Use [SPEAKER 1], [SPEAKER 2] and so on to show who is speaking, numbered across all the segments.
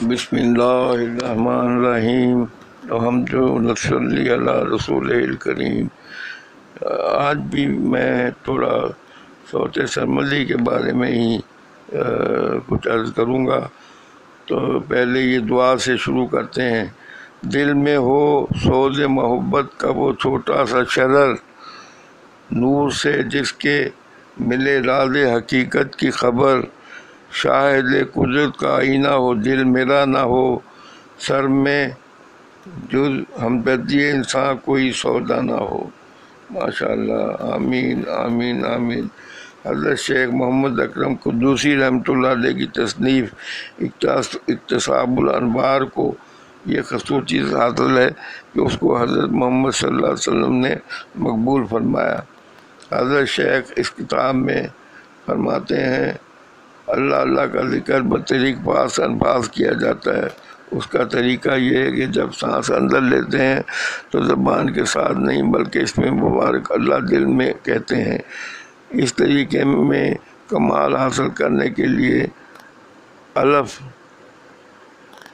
[SPEAKER 1] बिस्मिल्लाहिर्रहमानिर्रहीम। अलहमदुल्ली रसूल करीम आज भी मैं थोड़ा सौते सरमदी के बारे में ही कुछ अर्ज़ करूँगा। तो पहले ये दुआ से शुरू करते हैं। दिल में हो सोज मोहब्बत का वो छोटा सा शरर, नूर से जिसके मिले राज हकीकत की खबर शाहिद कुदरत का आईना हो, दिल मेरा ना हो। सर में जो हमदर्दी इंसान, कोई सौदा ना हो। माशाल्लाह, आमीन आमीन आमीन। हज़रत शेख मोहम्मद अकरम कुदूसी रहमतुल्लाह की तसनीफ़ इकतसाबुलनबार को ये खसूसी हासिल है कि उसको हज़रत मोहम्मद सल्लल्लाहु अलैहि वसल्लम ने मकबूल फरमाया। हज़रत शेख इस किताब में फरमाते हैं अल्लाह अल्लाह का ज़िक्र बतरीक पास अनफाज किया जाता है। उसका तरीका ये है कि जब सांस अंदर लेते हैं तो ज़बान के साथ नहीं, बल्कि इसमें मुबारक अल्लाह दिल में कहते हैं। इस तरीके में कमाल हासिल करने के लिए अलफ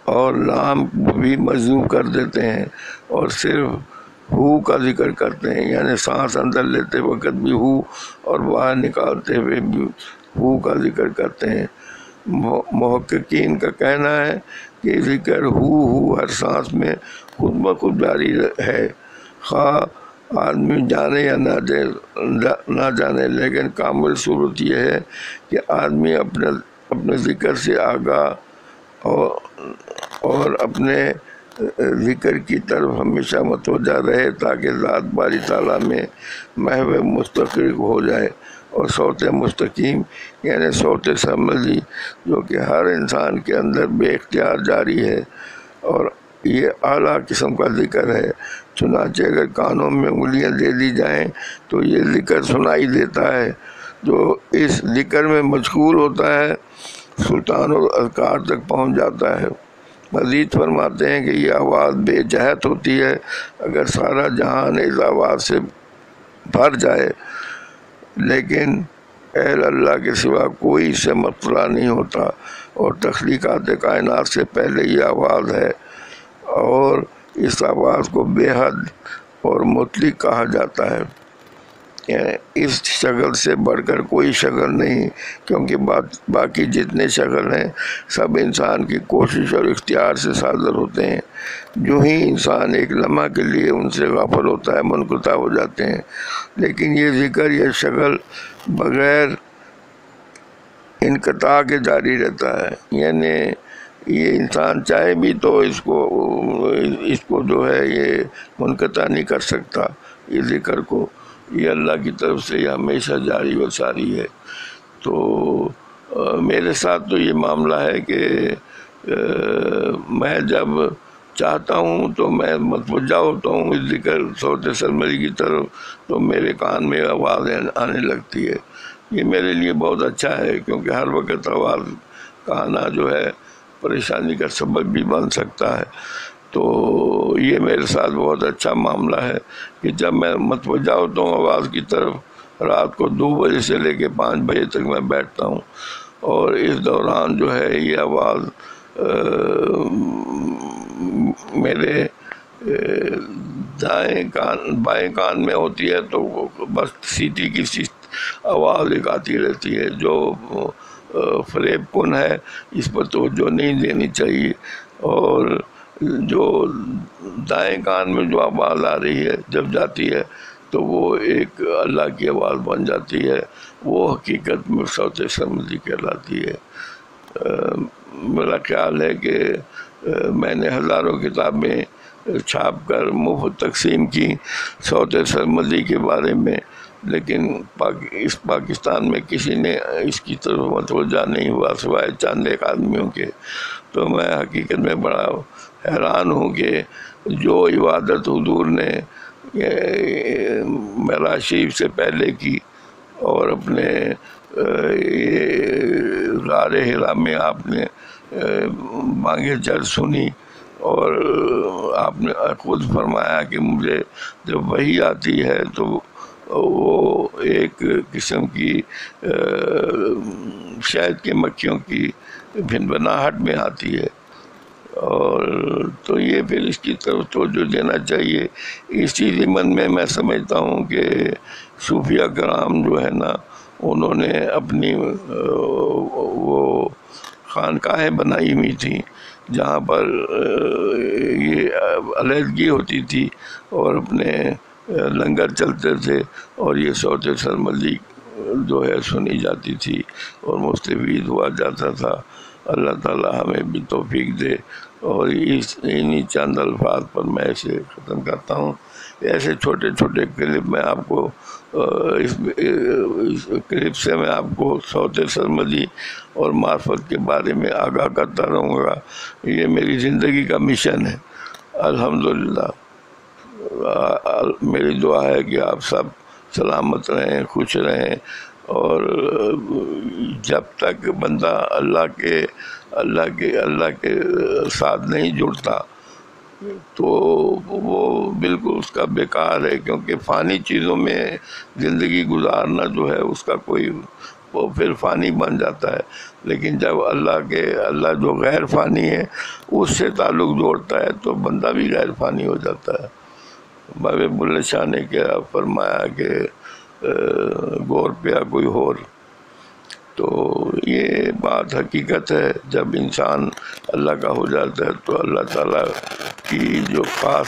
[SPEAKER 1] और लाम भी मजलूम कर देते हैं और सिर्फ़ हु का ज़िक्र करते हैं। यानी सांस अंदर लेते वक्त भी हु और बाहर निकालते हुए भी हु का ज़िक्र करते हैं। महक्कीन का कहना है कि ज़िक्र हु हु, हर सांस में खुद ब खुद जारी है। खा आदमी जाने या ना दे, ना जाने, लेकिन कामिल सूरत यह है कि आदमी अपने अपने ज़िक्र से आगा और और अपने ज़िक्र की तरफ़ हमेशा मतवजा रहे ताकि ज़ात बारी ताला में महव मुस्तकिल हो जाए। और सौत मुस्तकीम, यानी सौत समझी, जो कि हर इंसान के अंदर बेख्तियार जारी है। और ये आला किस्म का ज़िक्र है। चुनाचे अगर कानों में उंगलियाँ दे दी जाएँ तो ये ज़िक्र सुनाई देता है। जो इस ज़िक्र में मशगूल होता है, सुल्तान और अजकार तक पहुँच जाता है। मजीद फरमाते हैं कि यह आवाज़ बेजहत होती है। अगर सारा जहान इस आवाज़ से भर जाए, लेकिन अहल अल्लाह के सिवा कोई इससे मतला नहीं होता। और तख्लीक़ात कायनात से पहले ये आवाज़ है। और इस आवाज़ को बेहद और मुतलिक कहा जाता है। इस शक्ल से बढ़कर कोई शक्ल नहीं क्योंकि बा, बाकी जितने शक्ल हैं सब इंसान की कोशिश और इख्तियार से सादर होते हैं। जो ही इंसान एक लम्हा के लिए उनसे गाफल होता है मुनकता हो जाते हैं। लेकिन ये ज़िक्र यह शक्ल बग़ैर इनकता के जारी रहता है। यानी ये इंसान चाहे भी तो इसको इसको जो है ये मुनकता नहीं कर सकता ये ज़िक्र को। ये अल्लाह की तरफ़ से ये हमेशा जारी व सारी है। तो आ, मेरे साथ तो ये मामला है कि मैं जब चाहता हूँ तो मैं मतवजा होता हूँ इस ज़िक्र सौते सरमरी की तरफ़ तो मेरे कान में आवाज़ आने लगती है। ये मेरे लिए बहुत अच्छा है क्योंकि हर वक्त आवाज़ का आना जो है परेशानी का सबब भी बन सकता है। तो ये मेरे साथ बहुत अच्छा मामला है कि जब मैं मतवजा होता हूँ आवाज़ की तरफ़ रात को दो बजे से लेके पाँच बजे तक मैं बैठता हूँ। और इस दौरान जो है ये आवाज़ मेरे दाएँ कान, बाएँ कान में होती है तो बस सीटी की सी आवाज़ एक आती रहती है जो फरेब कौन है, इस पर तो जो नहीं देनी चाहिए। और जो दाएँ कान में जो आवाज़ आ रही है, जब जाती है तो वो एक अल्लाह की आवाज़ बन जाती है। वो हकीकत में सौते समझी कहलाती है। मेरा ख्याल है कि मैंने हज़ारों किताबें छाप कर मुफ़्त तकसीम की सौते सरमदी के बारे में। लेकिन पाक, इस पाकिस्तान में किसी ने इसकी तरफ़ मतवजा नहीं हुआ सिवाय चंद एक आदमियों के तो मैं हकीकत में बड़ा हैरान हूँ कि जो इबादत हजूर ने मेरा शरीफ से पहले की और अपने गार हिरा में आपने मांगे जर सुनी और आपने खुद फरमाया कि मुझे जब वही आती है तो वो एक किस्म की शहद के मक्खियों की भिन बनाहट में आती है। और तो ये फिर इसकी तरफ़ तोजो देना चाहिए। इसी मन में मैं समझता हूँ कि सूफिया कराम जो है ना, उन्होंने अपनी वो खानकाहें बनाई हुई थी, जहाँ पर ये अलहदगी होती थी और अपने लंगर चलते थे और ये सौते सरमदी जो है सुनी जाती थी और मुस्तफ़ हुआ जाता था। अल्लाह ताला हमें भी तोफीक दे और इस इन्हीं चंद अल्फाज पर मैं इसे ख़त्म करता हूँ। ऐसे छोटे छोटे क्लिप में आपको इस, इस क्लिप से मैं आपको सौते सरमदी और मार्फत के बारे में आगाह करता रहूँगा। ये मेरी ज़िंदगी का मिशन है। अल्हम्दुलिल्लाह। मेरी दुआ है कि आप सब सलामत रहें, खुश रहें और जब तक बंदा अल्लाह के अल्लाह के अल्लाह के साथ नहीं जुड़ता तो वो बिल्कुल उसका बेकार है क्योंकि फ़ानी चीज़ों में ज़िंदगी गुजारना जो है उसका कोई, वो फिर फ़ानी बन जाता है। लेकिन जब अल्लाह के, अल्लाह जो गैर फ़ानी है, उससे ताल्लुक़ जोड़ता है तो बंदा भी गैर फ़ानी हो जाता है। बाबे बुल्ले शाह ने क्या फरमाया कि गौर पिया कोई और तो ये बात हकीकत है, जब इंसान अल्लाह का हो जाता है तो अल्लाह ताला की जो ख़ास